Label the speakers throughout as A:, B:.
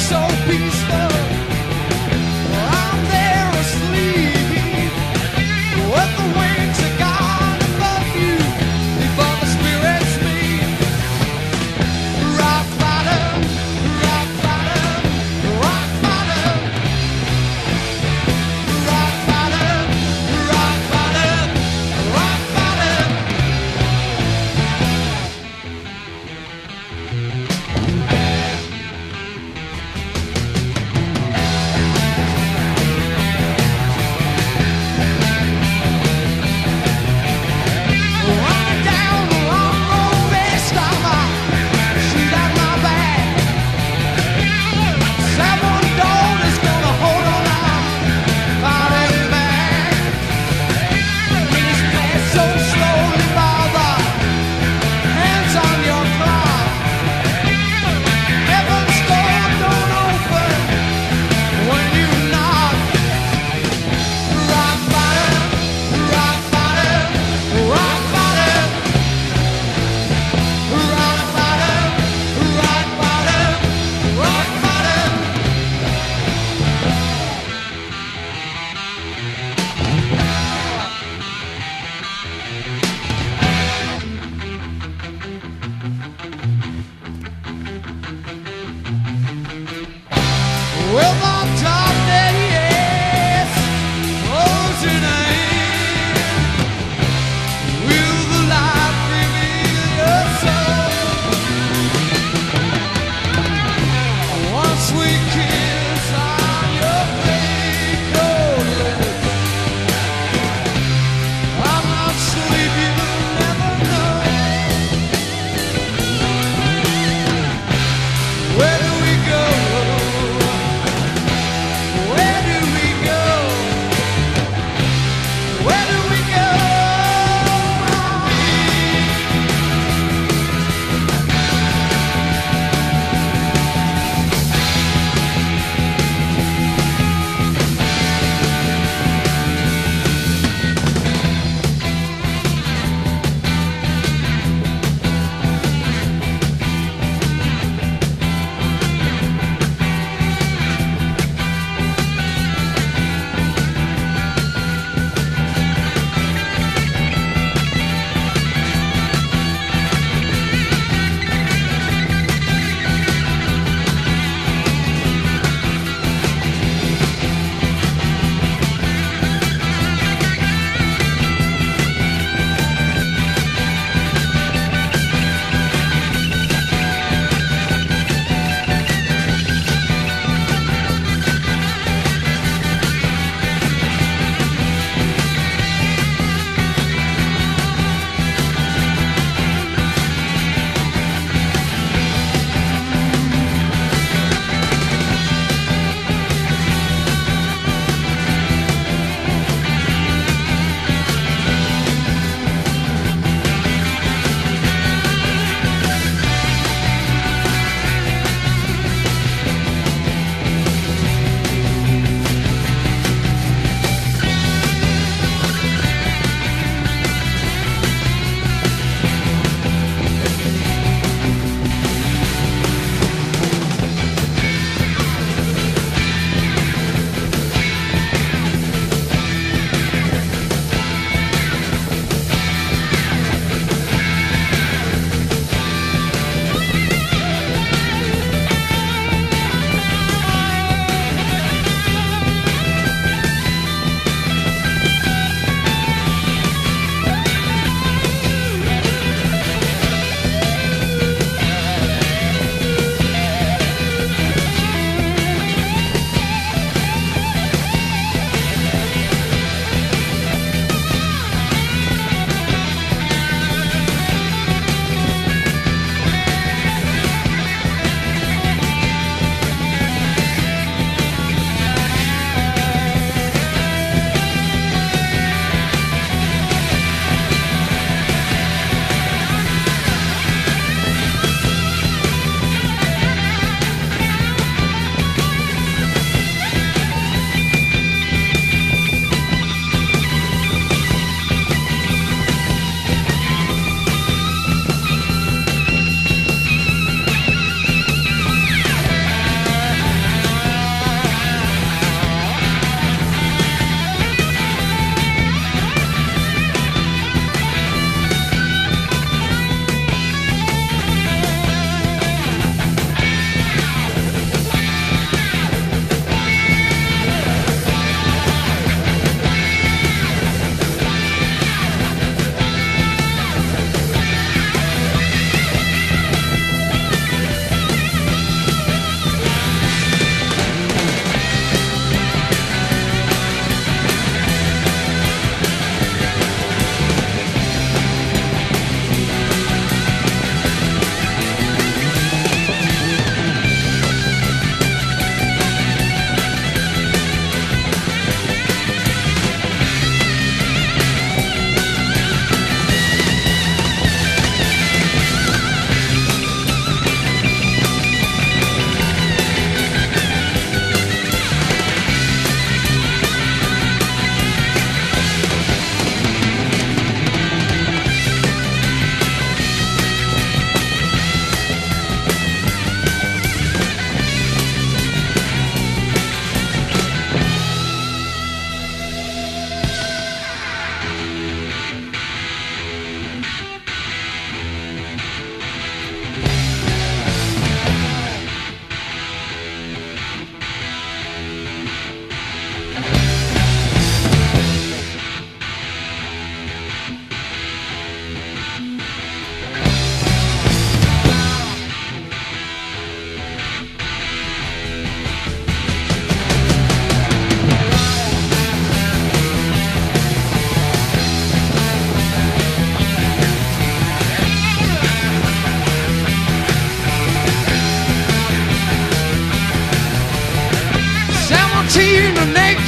A: so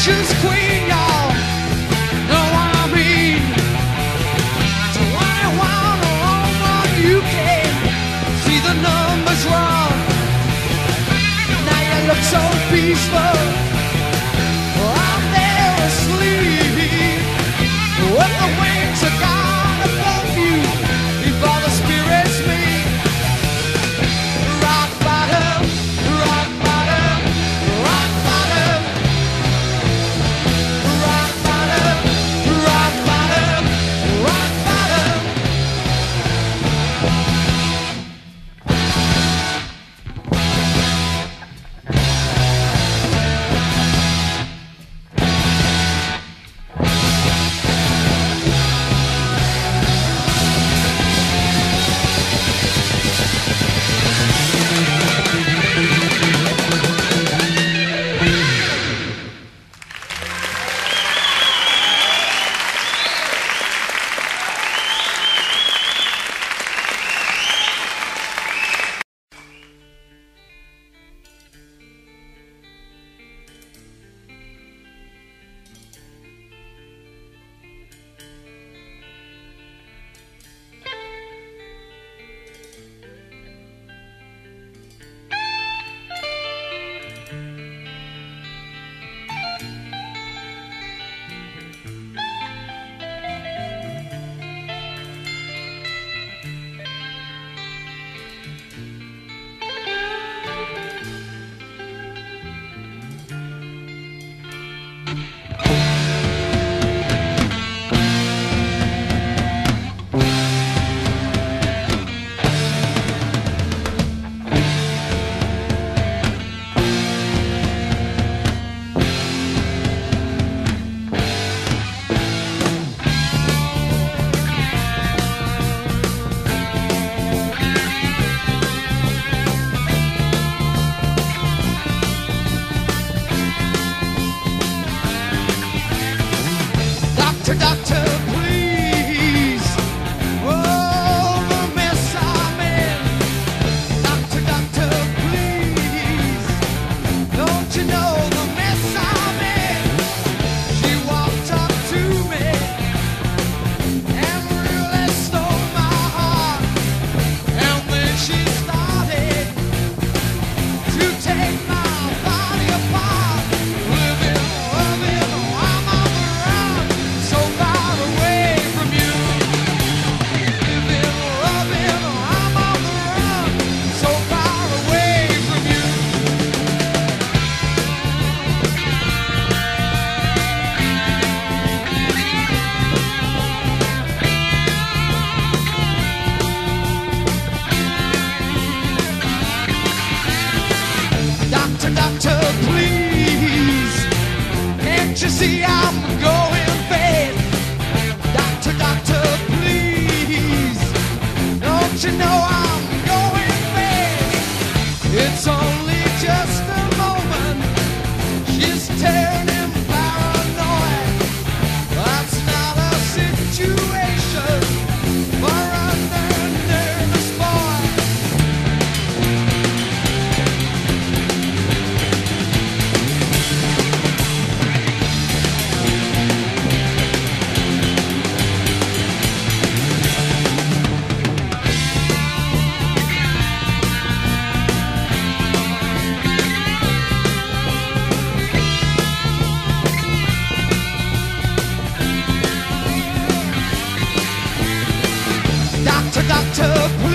A: Mother Doctor,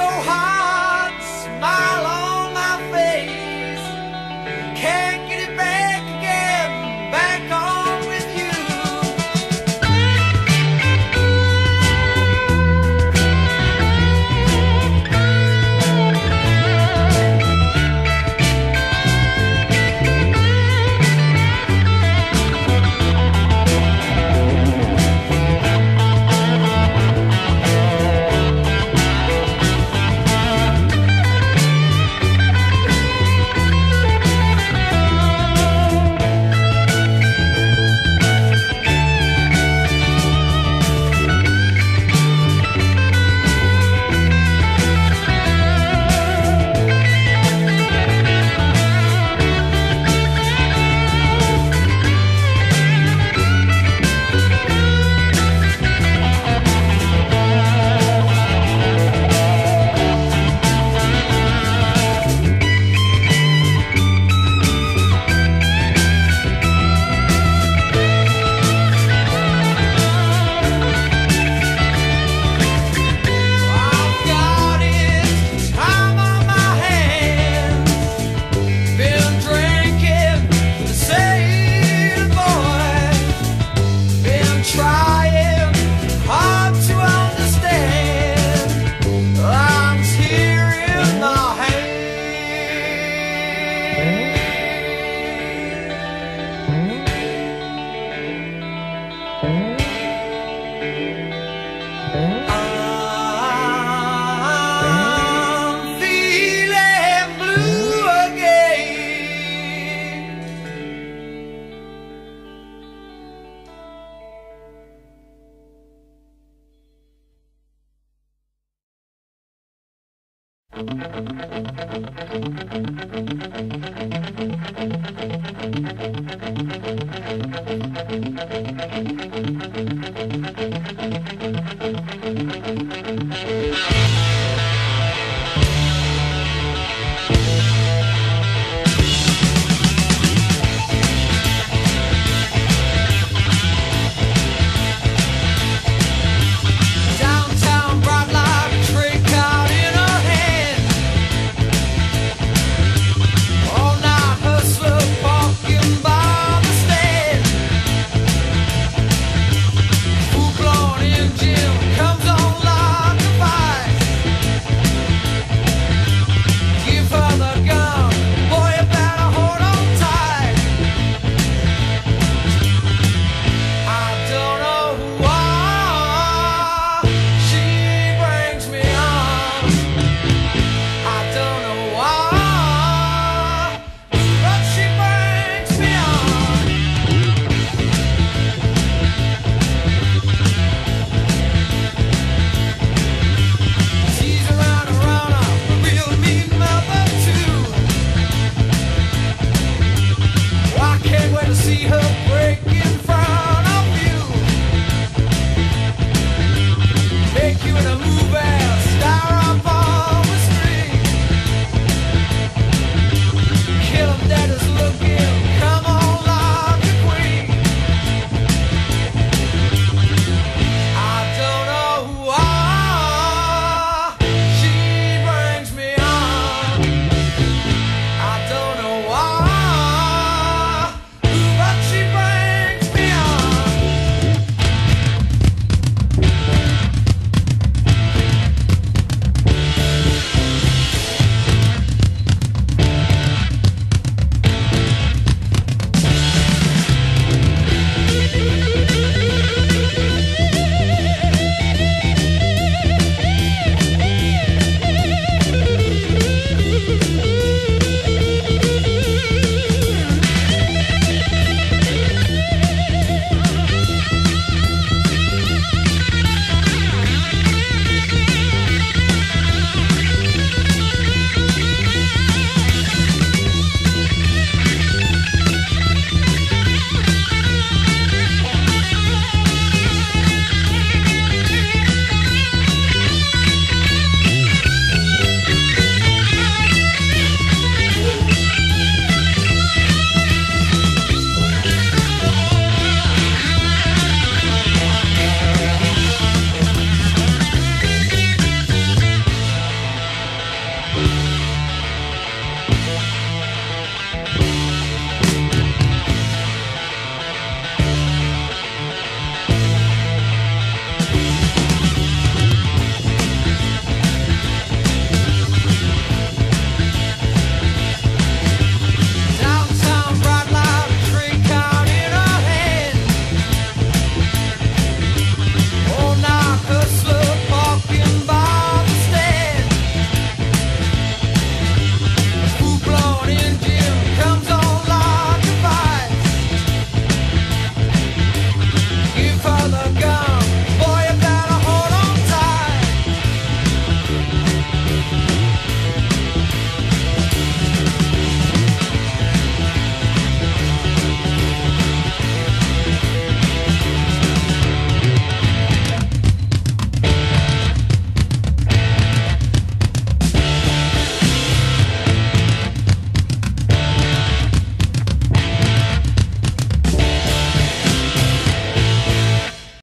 A: so hard